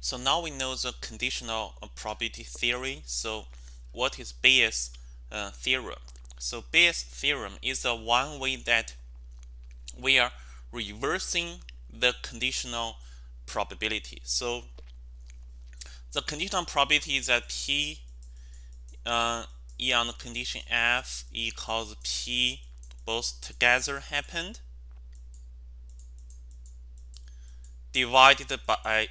So now we know the conditional probability theory. So what is Bayes' uh, theorem? So Bayes' theorem is the one way that we are reversing the conditional probability. So the conditional probability is that P uh, E on the condition F equals P both together happened divided by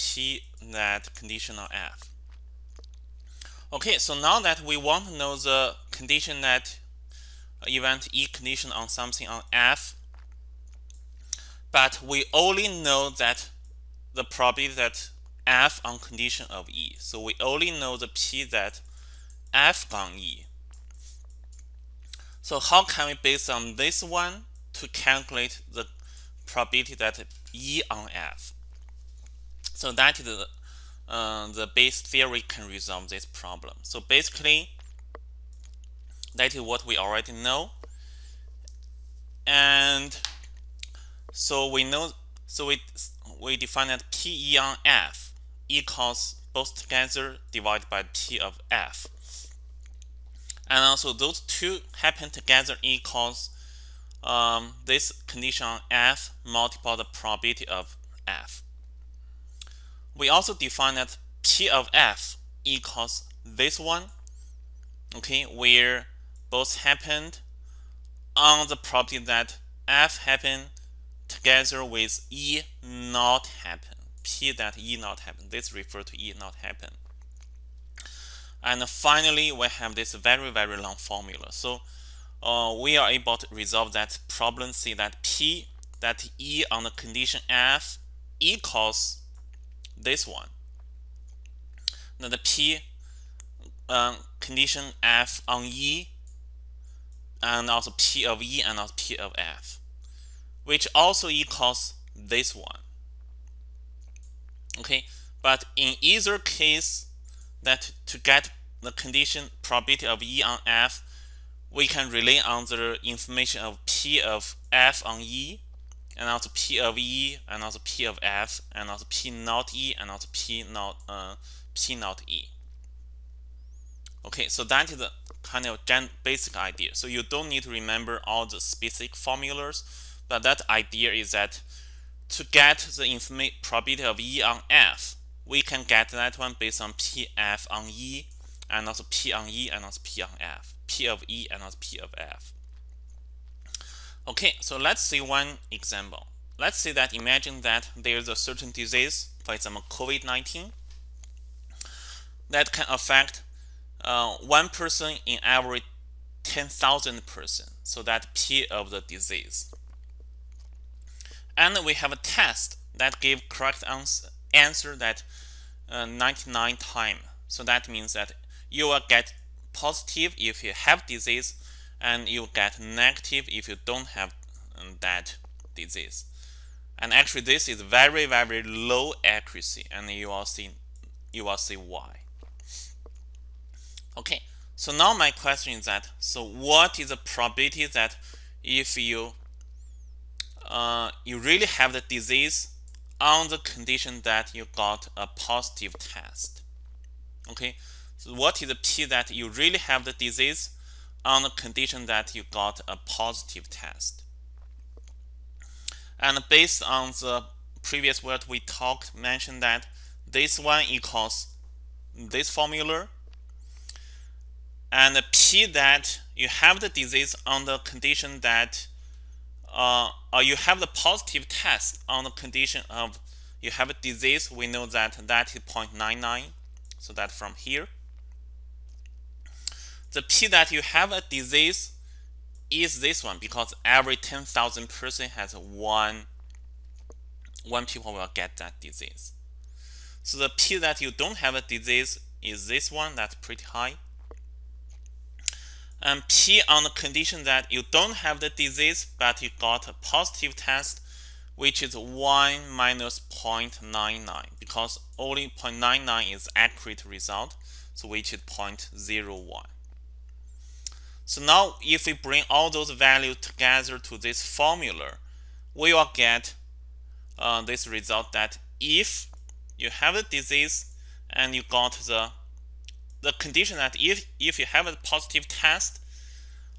P that conditional F. Okay, so now that we want to know the condition that event E condition on something on F, but we only know that the probability that F on condition of E. So we only know the P that F on E. So how can we base on this one to calculate the probability that E on F? So that is the, uh, the theory can resolve this problem. So basically, that is what we already know. And so we know, so we, we define that PE on F equals both together divided by P of F. And also those two happen together equals um, this condition on F multiply the probability of F. We also define that P of F equals this one, okay, where both happened on the property that F happened together with E not happen. P that E not happen. This refer to E not happen. And finally, we have this very, very long formula. So uh, we are able to resolve that problem, see that P, that E on the condition F equals this one. Now the P um, condition F on E and also P of E and also P of F, which also equals this one. Okay, but in either case, that to get the condition probability of E on F, we can rely on the information of P of F on E, and also P of E, and also P of F, and also P not E, and also P not uh, P not E. Okay, so that is the kind of basic idea. So you don't need to remember all the specific formulas, but that idea is that to get the probability of E on F, we can get that one based on PF on E and also P on E and also P on F. P of E and also P of F. Okay, so let's see one example. Let's say that imagine that there's a certain disease, for example, COVID-19, that can affect uh, one person in every 10,000 person. So that P of the disease. And we have a test that give correct answer, answer that uh, 99 time. So that means that you will get positive if you have disease and you get negative if you don't have that disease. And actually this is very, very low accuracy and you will see you will see why. Okay, so now my question is that so what is the probability that if you uh, you really have the disease on the condition that you got a positive test. Okay, so what is the P that you really have the disease on the condition that you got a positive test? And based on the previous word we talked, mentioned that this one equals this formula. And P that you have the disease on the condition that uh, uh, you have the positive test on the condition of you have a disease, we know that that is 0.99. So that from here. The P that you have a disease is this one because every 10,000 person has one, one people will get that disease. So the P that you don't have a disease is this one, that's pretty high and P on the condition that you don't have the disease, but you got a positive test, which is 1 minus 0.99, because only 0.99 is accurate result, so which is 0.01. So now if we bring all those values together to this formula, we will get uh, this result that if you have the disease and you got the the condition that if if you have a positive test,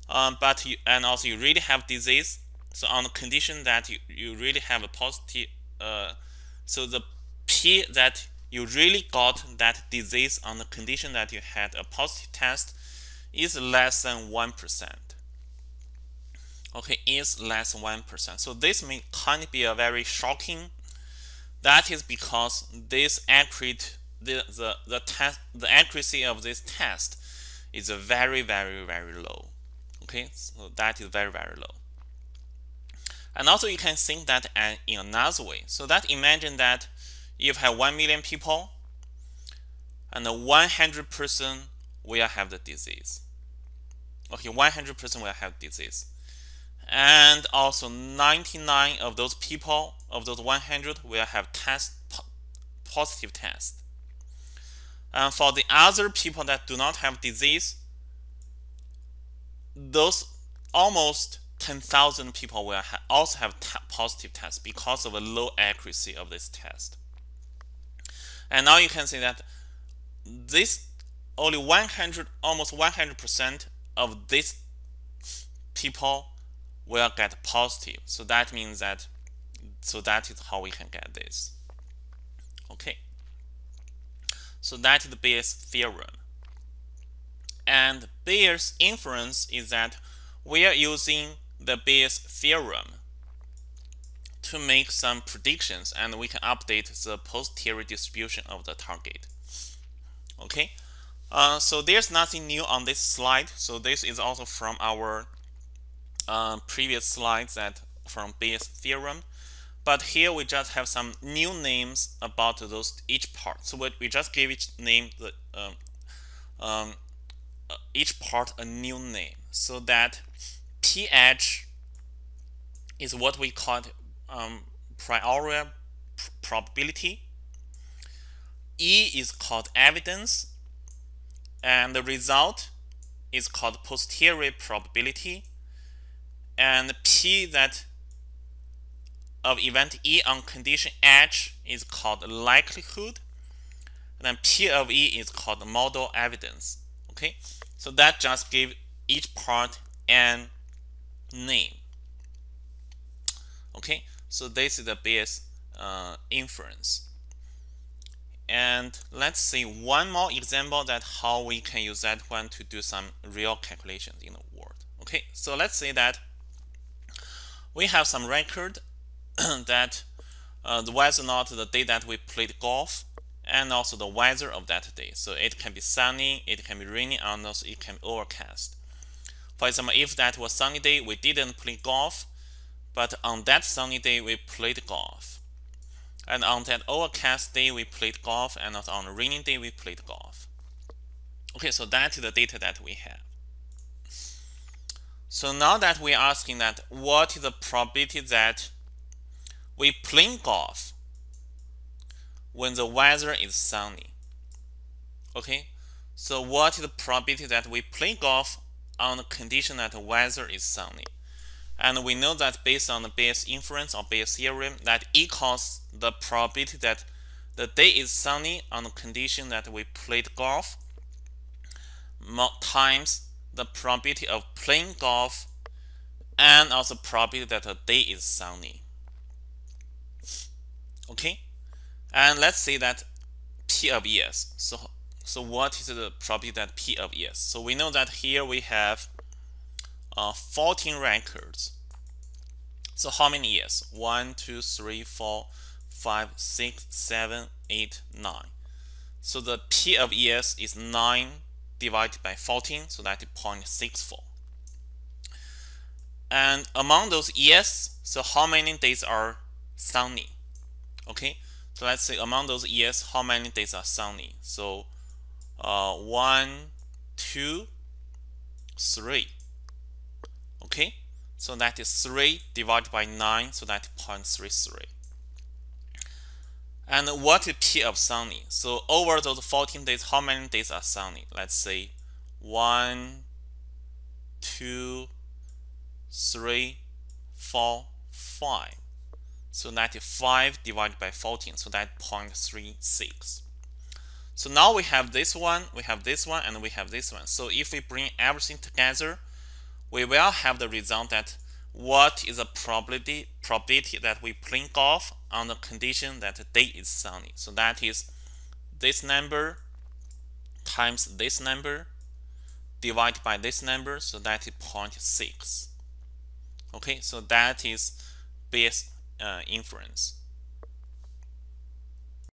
um, but you and also you really have disease, so on the condition that you, you really have a positive, uh, so the p that you really got that disease on the condition that you had a positive test is less than 1%. Okay, is less than 1%. So this may kind of be a very shocking. That is because this accurate the the the test the accuracy of this test is very very very low. Okay, so that is very very low. And also you can think that uh, in another way. So that imagine that if have 1 million people and 100 person will have the disease. Okay, 100% will have disease. And also 99 of those people, of those 100 will have test positive test. And for the other people that do not have disease, those almost 10,000 people will ha also have positive tests because of a low accuracy of this test. And now you can see that this only 100, almost 100% of these people will get positive. So that means that, so that is how we can get this. Okay. So that is the Bayes theorem. And Bayes inference is that we are using the Bayes theorem to make some predictions and we can update the posterior distribution of the target. Okay, uh, so there's nothing new on this slide. So this is also from our uh, previous slides that from Bayes theorem. But here we just have some new names about those each part. So we just give each name the um, um, uh, each part a new name so that pH is what we call um, priori probability. E is called evidence, and the result is called posterior probability. And P that of event E on condition H is called likelihood. And then P of E is called model evidence. Okay, so that just give each part an name. Okay, so this is the Bayes uh, inference. And let's see one more example that how we can use that one to do some real calculations in the world. Okay, so let's say that we have some record that uh, the whether or not the day that we played golf and also the weather of that day. So it can be sunny, it can be rainy, and also it can be overcast. For example, if that was sunny day, we didn't play golf, but on that sunny day, we played golf. And on that overcast day, we played golf, and on a rainy day, we played golf. Okay, so that is the data that we have. So now that we're asking that, what is the probability that we play golf when the weather is sunny? Okay, so what is the probability that we play golf on the condition that the weather is sunny. And we know that based on the Bayes inference or Bayes theorem that equals the probability that the day is sunny on the condition that we played golf times the probability of playing golf and also probability that the day is sunny. Okay, and let's say that P of ES. So so what is the probability that P of ES? So we know that here we have uh, 14 records. So how many ES? 1, 2, 3, 4, 5, 6, 7, 8, 9. So the P of ES is 9 divided by 14, so that is 0.64. And among those ES, so how many days are sunny? Okay, so let's say among those ES, how many days are sunny? So uh, 1, 2, 3. Okay, so that is 3 divided by 9, so that is 0.33. And what is P of sunny? So over those 14 days, how many days are sunny? Let's say 1, 2, 3, 4, 5. So that is 5 divided by 14, so that 0.36. So now we have this one, we have this one, and we have this one. So if we bring everything together, we will have the result that what is the probability probability that we play golf on the condition that the day is sunny. So that is this number times this number divided by this number, so that is 0.6. Okay, so that is Bayes uh, inference.